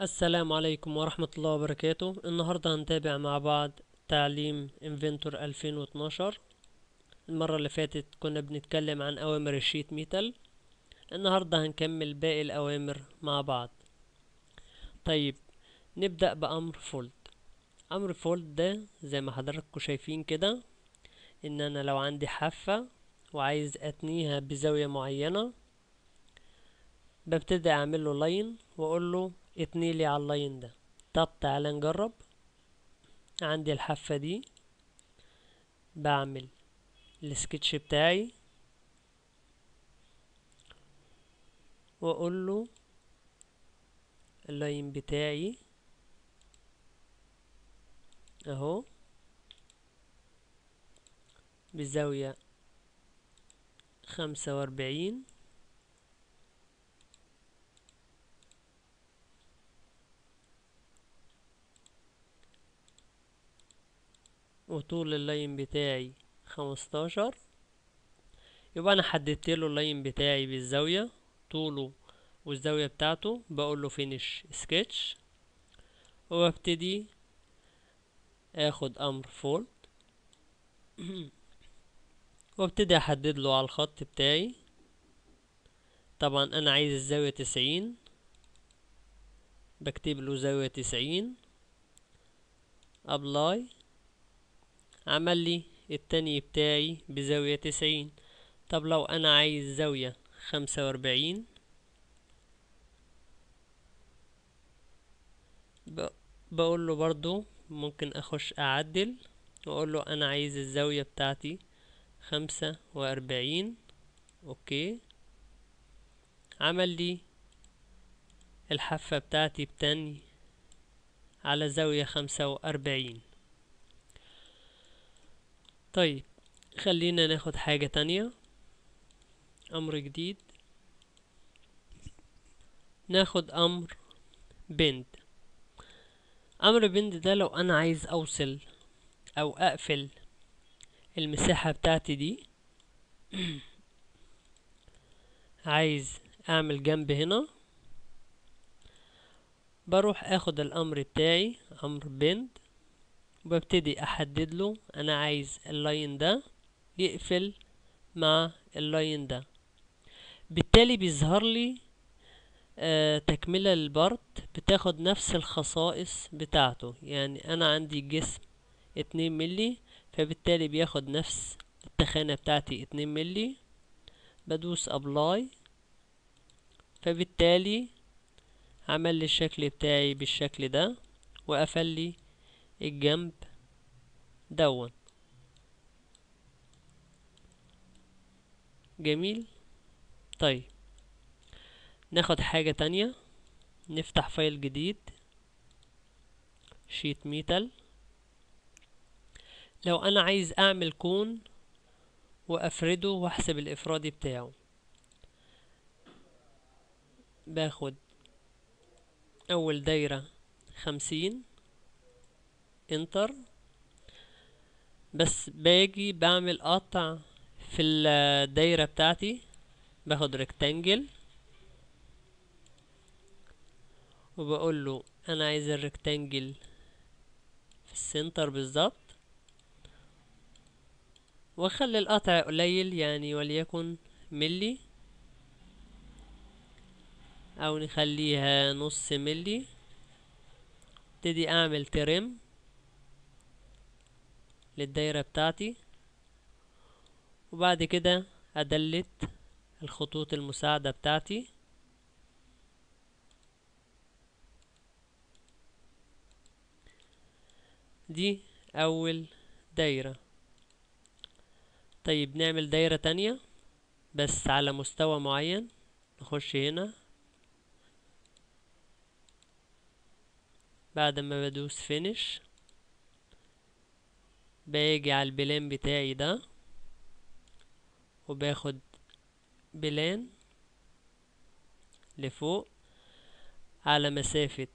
السلام عليكم ورحمة الله وبركاته. النهاردة هنتابع مع بعض تعليم Inventor 2012 المرة اللي فاتت كنا بنتكلم عن أوامر ال sheet metal. النهاردة هنكمل باقي الأوامر مع بعض. طيب نبدأ بأمر fold. أمر fold ده زي ما حضراتكم شايفين كده إن أنا لو عندي حافة وعايز أتنيها بزاوية معينة ببتدي أعمل له line وأقول له اتنيلي على ال line ده. طب تعالى نجرب. عندي الحافة دي. بعمل السكتش بتاعي. وأقول له ال line بتاعي أهو. بزاوية خمسة وأربعين. وطول ال line بتاعي خمستاشر. يبقى أنا حددت له ال line بتاعي بالزاوية طوله والزاوية بتاعته بقول له finish sketch وأبتدي أخد أمر fold وأبتدي أحدد له على الخط بتاعي. طبعا أنا عايز الزاوية تسعين. بكتب له زاوية تسعين. أبلاي. عمل لي التاني بتاعي بزاوية تسعين. طب لو أنا عايز زاوية خمسة وأربعين؟ بقول له برضو ممكن أخش أعدل وأقول له أنا عايز الزاوية بتاعتي خمسة وأربعين. أوكي. عمل لي الحافة بتاعتي بتاني على زاوية خمسة وأربعين. طيب خلينا ناخد حاجة تانية. أمر جديد. ناخد أمر بند أمر بند ده لو أنا عايز أوصل أو أقفل المساحة بتاعتي دي عايز أعمل جنب هنا. بروح أخد الأمر بتاعي أمر بند وببتدي أحدد له أنا عايز اللاين ده يقفل مع ال line ده. بالتالي بيظهر لي آه تكملة لل part بتاخد نفس الخصائص بتاعته. يعني أنا عندي جسم اتنين ملي فبالتالي بياخد نفس التخانة بتاعتي اتنين ملي بدوس apply فبالتالي عمل لي الشكل بتاعي بالشكل ده وقفل لي الجنب done جميل. طيب ناخد حاجة تانية. نفتح file جديد. sheet metal. لو أنا عايز أعمل cone وأفرده وأحسب الإفرادي بتاعه. باخد أول دايرة خمسين. enter بس باجي بعمل قطع في الدايرة بتاعتي باخد rectangle وبقول له أنا عايز ال rectangle في ال center بالظبط وأخلي القطع قليل يعني وليكن ملي أو نخليها نص ملي ابتدي أعمل ترم. للدايرة بتاعتي. وبعد كده أدلت الخطوط المساعدة بتاعتي. دي أول دايرة. طيب نعمل دايرة تانية بس على مستوى معين. نخش هنا. بعد ما بدوس finish باجي على ال plane بتاعي ده وباخد plane لفوق على مسافة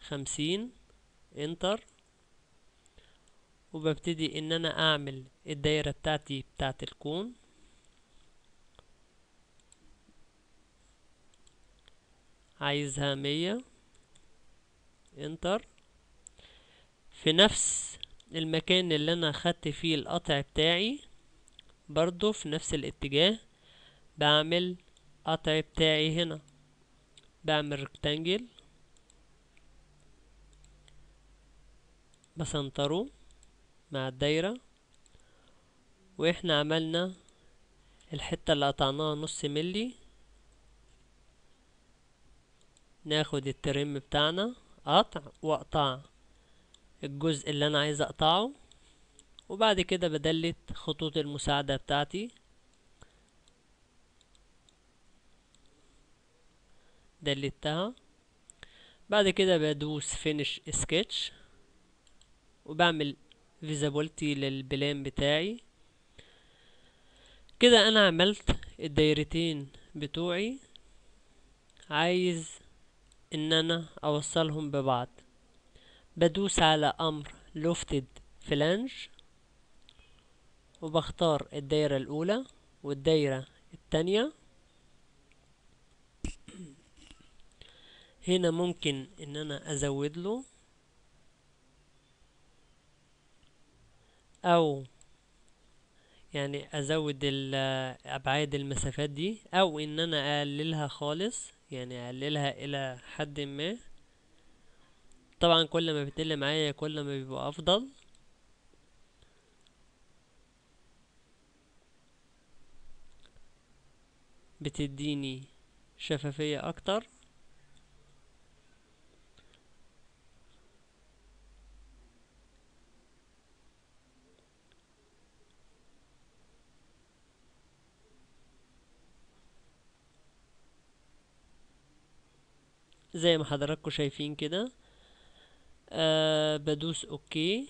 خمسين enter وببتدي إن أنا أعمل الدايرة بتاعتي بتاعت الكون. عايزها مية انتر. في نفس المكان اللي أنا خدت فيه القطع بتاعي برضو في نفس الاتجاه بعمل قطع بتاعي هنا. بعمل ريكتانجل بسنطره مع الدايرة. وإحنا عملنا الحتة اللي قطعناها نص ملي ناخد الترم بتاعنا قطع واقطع الجزء اللي أنا عايز أقطعه. وبعد كده بدلت خطوط المساعدة بتاعتي. دلتها. بعد كده بدوس finish sketch وبعمل visibility لل plane بتاعي. كده أنا عملت الدايرتين بتوعي. عايز إن أنا أوصلهم ببعض. بدوس على أمر lofted flange وبختار الدايرة الأولى والدايرة التانية. هنا ممكن إن أنا أزود له أو يعني أزود أبعاد المسافات دي أو إن أنا أقللها خالص يعني أقللها إلى حد ما. طبعا كل ما بتقل معايا كل ما بيبقى أفضل. بتديني شفافية أكتر. زي ما حضراتكم شايفين كده آه بدوس أوكي.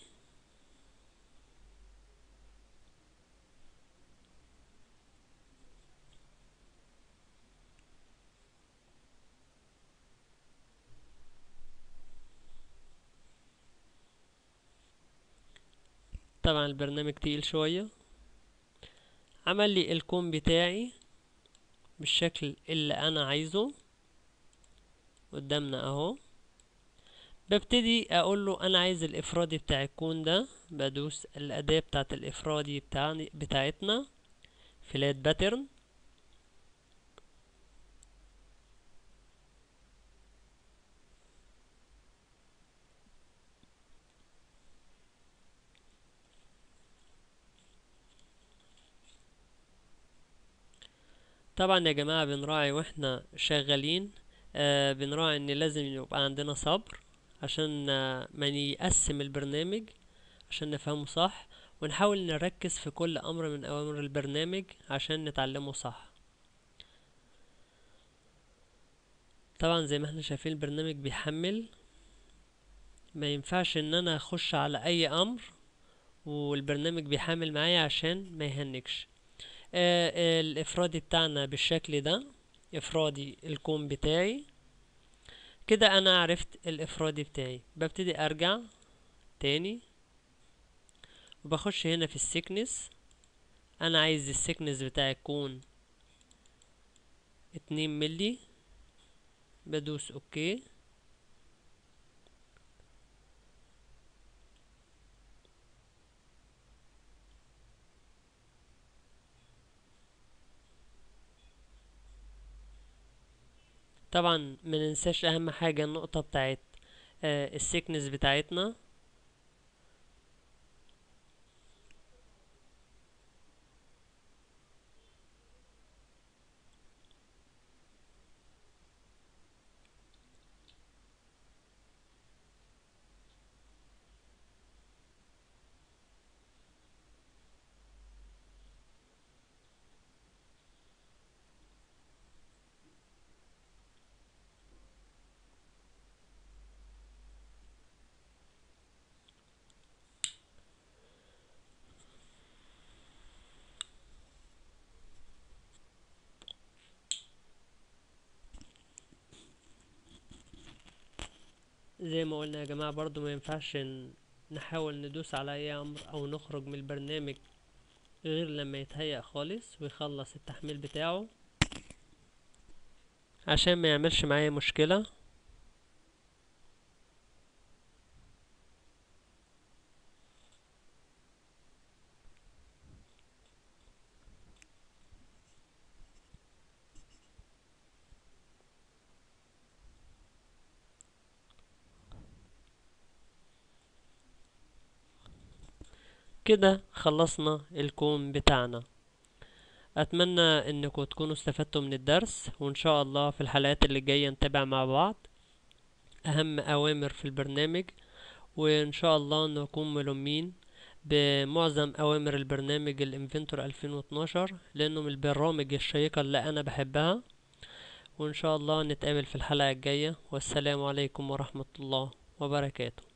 طبعا البرنامج تقيل شوية. عمل لي الكون بتاعي بالشكل اللي أنا عايزه. قدامنا أهو. ببتدي أقول له أنا عايز الافرادي بتاع الكون ده بدوس الاداة بتاعت الافرادي بتاعني بتاعتنا فلات باترن طبعا يا جماعة بنراعي وإحنا شغالين آه بنراعي إن لازم يبقى عندنا صبر. عشان آه ما نقسم البرنامج عشان نفهمه صح ونحاول نركز في كل أمر من أوامر البرنامج عشان نتعلمه صح. طبعا زي ما إحنا شايفين البرنامج بيحمل. ما ينفعش إن أنا أخش على أي أمر والبرنامج بيحمل معايا عشان ما يهنكش. آه الإفرادي بتاعنا بالشكل ده إفرادي ال cone بتاعي كده أنا عرفت الافرادي بتاعي. ببتدي أرجع تاني وبخش هنا في ال thickness أنا عايز ال thickness بتاعي يكون اتنين ملي بدوس okay. طبعا ما ننساش أهم حاجة النقطة بتاعت آه السكنس بتاعتنا. زي ما قلنا يا جماعة برضو ما ينفعش نحاول ندوس على أي أمر أو نخرج من البرنامج غير لما يتهيأ خالص ويخلص التحميل بتاعه عشان ما يعملش معايا مشكلة. كده خلصنا الكون بتاعنا. أتمنى إنكم تكونوا استفدتوا من الدرس وإن شاء الله في الحلقات اللي جاية نتابع مع بعض أهم أوامر في البرنامج وإن شاء الله نكون ملمين بمعظم أوامر البرنامج الإنفنتور 2012 لأنه من البرامج الشيقة اللي أنا بحبها. وإن شاء الله نتقابل في الحلقة الجاية والسلام عليكم ورحمة الله وبركاته.